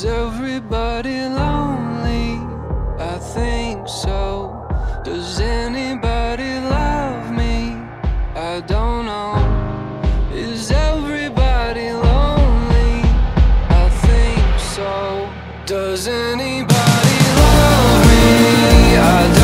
Is everybody lonely? I think so. Does anybody love me? I don't know. Is everybody lonely? I think so. Does anybody love me? I